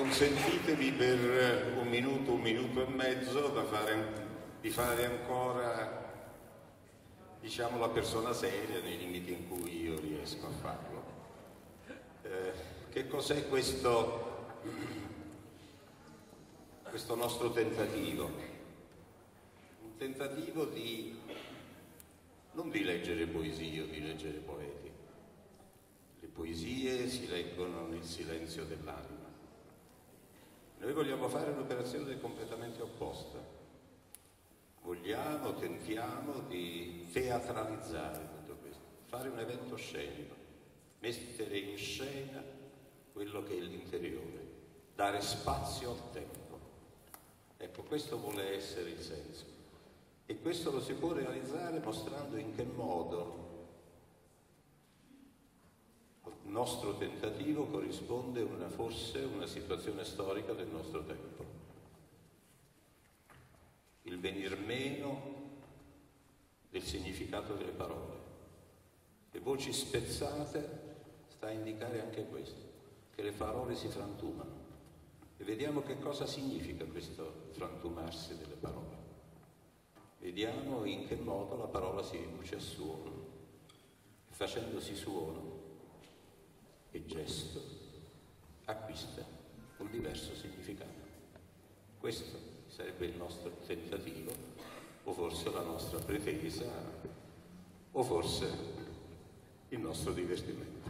consentitemi per un minuto, un minuto e mezzo fare, di fare ancora diciamo la persona seria nei limiti in cui io riesco a farlo. Eh, che cos'è questo, questo nostro tentativo? Un tentativo di non di leggere poesie o di leggere poeti. Le poesie si leggono nel silenzio dell'anima. Noi vogliamo fare un'operazione completamente opposta. Vogliamo, tentiamo di teatralizzare tutto questo, fare un evento scenico, mettere in scena quello che è l'interiore, dare spazio al tempo. Ecco, questo vuole essere il senso. E questo lo si può realizzare mostrando in che modo il nostro tentativo corrisponde una, forse una situazione storica del nostro tempo. Il venir meno del significato delle parole. Le voci spezzate sta a indicare anche questo, che le parole si frantumano. E vediamo che cosa significa questo frantumarsi delle parole. Vediamo in che modo la parola si riduce a suono. Facendosi suono, e gesto acquista un diverso significato. Questo sarebbe il nostro tentativo, o forse la nostra pretesa, o forse il nostro divertimento.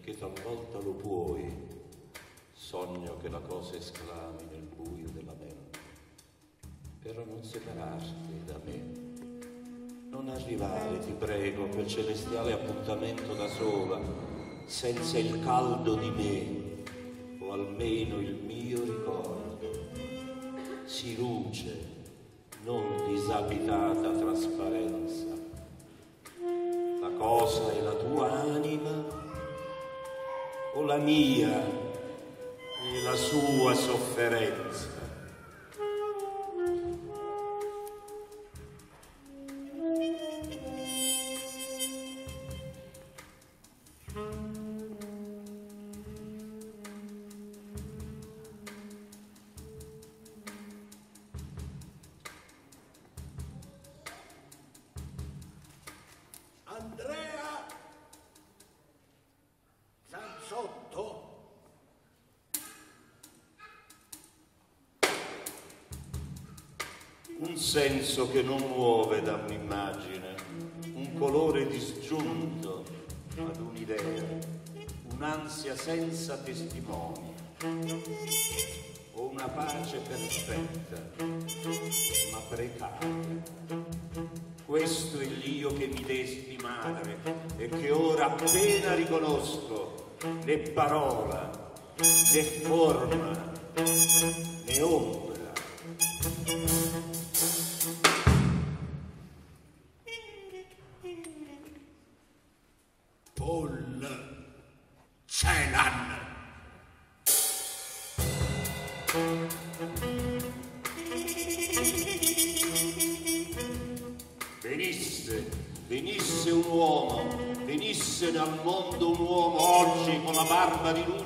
Che talvolta lo puoi, sogno che la cosa esclami nel buio della mente, però non separarti da me. Non arrivare, ti prego, a quel celestiale appuntamento da sola, senza il caldo di me, o almeno il mio ricordo si luce, non disabitata trasparenza. La cosa è la tua anima o la mia e la sua sofferenza. Un senso che non muove da un'immagine, un colore disgiunto ad un'idea, un'ansia senza testimoni, o una pace perfetta, ma precaria. Questo è l'io che mi desti madre e che ora appena riconosco né parola, né forma, né ombra.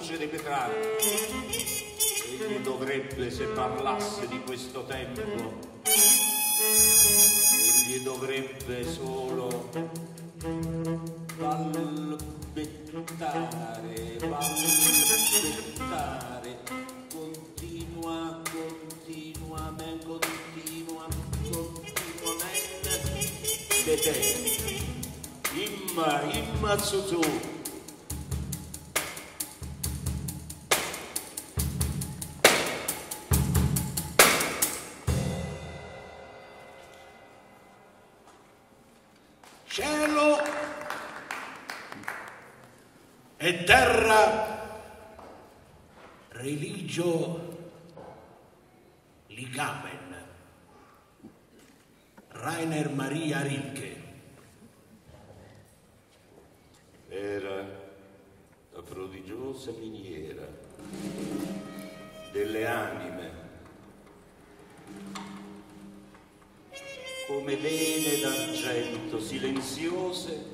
Dei petrarchi. Egli dovrebbe, se parlasse di questo tempo, egli dovrebbe solo balbettare, balbettare, continua, continuamente, continua, continuamente, de te, imma, imma su cielo e terra, religio ligamen. Rainer Maria Rilke. Era la prodigiosa miniera delle anime, come vene d'argento silenziose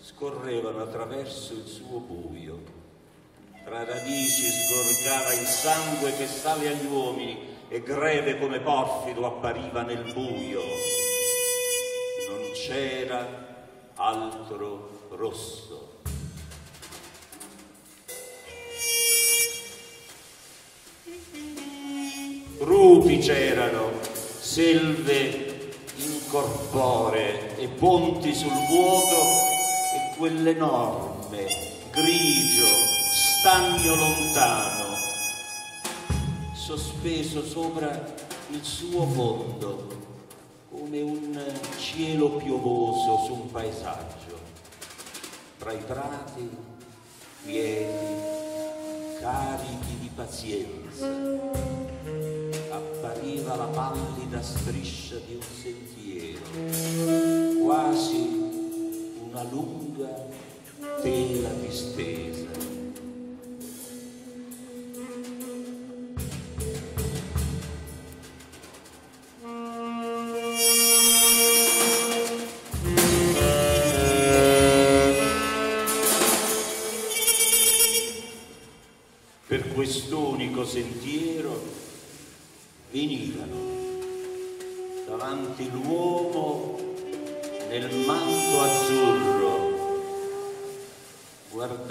scorrevano attraverso il suo buio. Tra radici sgorgava il sangue che sale agli uomini e greve come porfido appariva nel buio. Non c'era altro rosso. Rupi c'erano, selve incorporee e ponti sul vuoto e quell'enorme, grigio, stagno lontano, sospeso sopra il suo fondo, come un cielo piovoso su un paesaggio, tra i prati quieti, carichi di pazienza, appariva la pallida striscia di un sentiero, quasi una lunga tela distesa.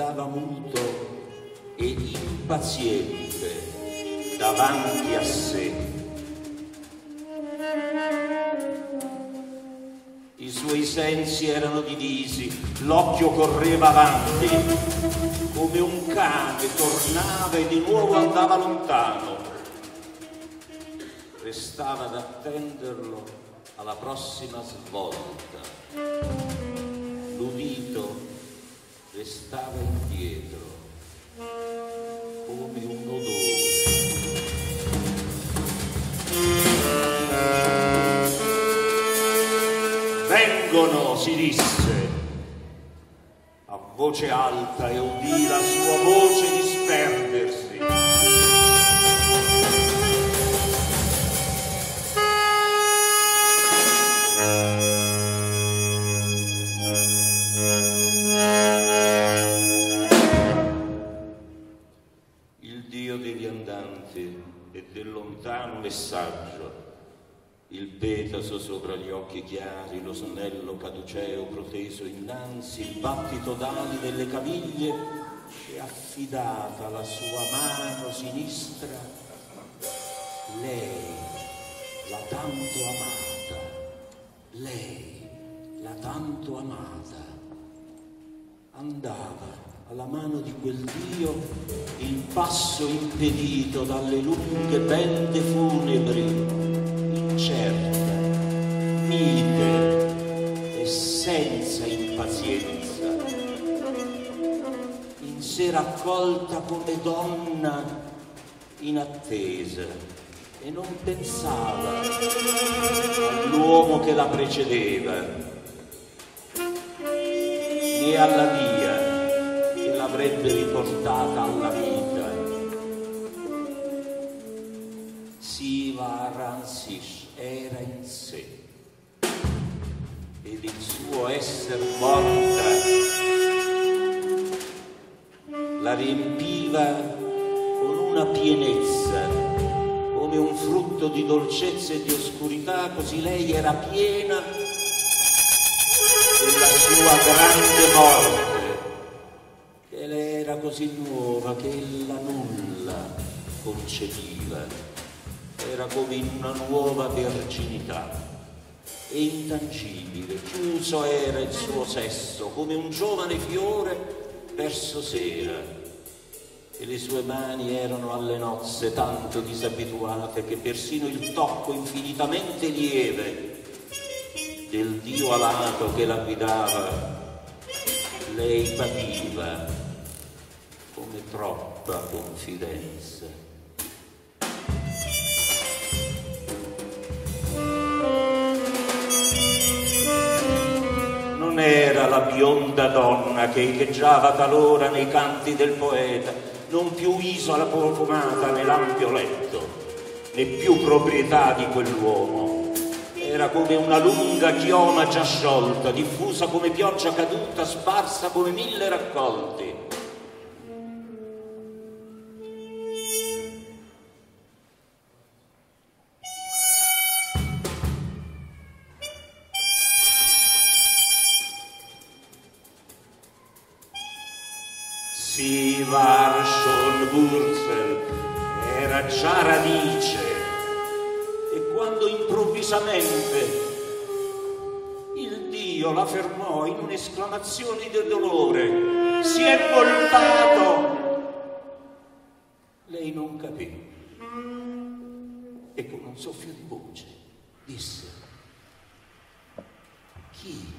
Guardava muto e impaziente davanti a sé. I suoi sensi erano divisi, l'occhio correva avanti, come un cane tornava e di nuovo andava lontano. Restava ad attenderlo alla prossima svolta. L'udito restava indietro, come un vengono, si disse, a voce alta e udì la sua voce disperdersi. Il petaso sopra gli occhi chiari, lo snello caduceo proteso innanzi, il battito d'ali delle caviglie e affidata la sua mano sinistra, lei, la tanto amata, lei, la tanto amata, andava alla mano di quel Dio il passo impedito dalle lunghe bende funebri mite e senza impazienza, in sé raccolta come donna in attesa e non pensava all'uomo che la precedeva né alla via che l'avrebbe riportata alla vita. Siva Ransish era in il suo essere morta la riempiva con una pienezza come un frutto di dolcezza e di oscurità, così lei era piena della sua grande morte, che le era così nuova che ella nulla concepiva era come in una nuova verginità e intangibile, chiuso era il suo sesso come un giovane fiore verso sera e le sue mani erano alle nozze tanto disabituate che persino il tocco infinitamente lieve del Dio alato che la guidava lei pativa come troppa confidenza. Bionda donna che echeggiava talora nei canti del poeta, non più isola profumata nell'ampio letto, né più proprietà di quell'uomo. Era come una lunga chioma già sciolta, diffusa come pioggia caduta, sparsa come mille raccolti improvvisamente il Dio la fermò in un'esclamazione di dolore, si è voltato. Lei non capì e con un soffio di voce disse, chi?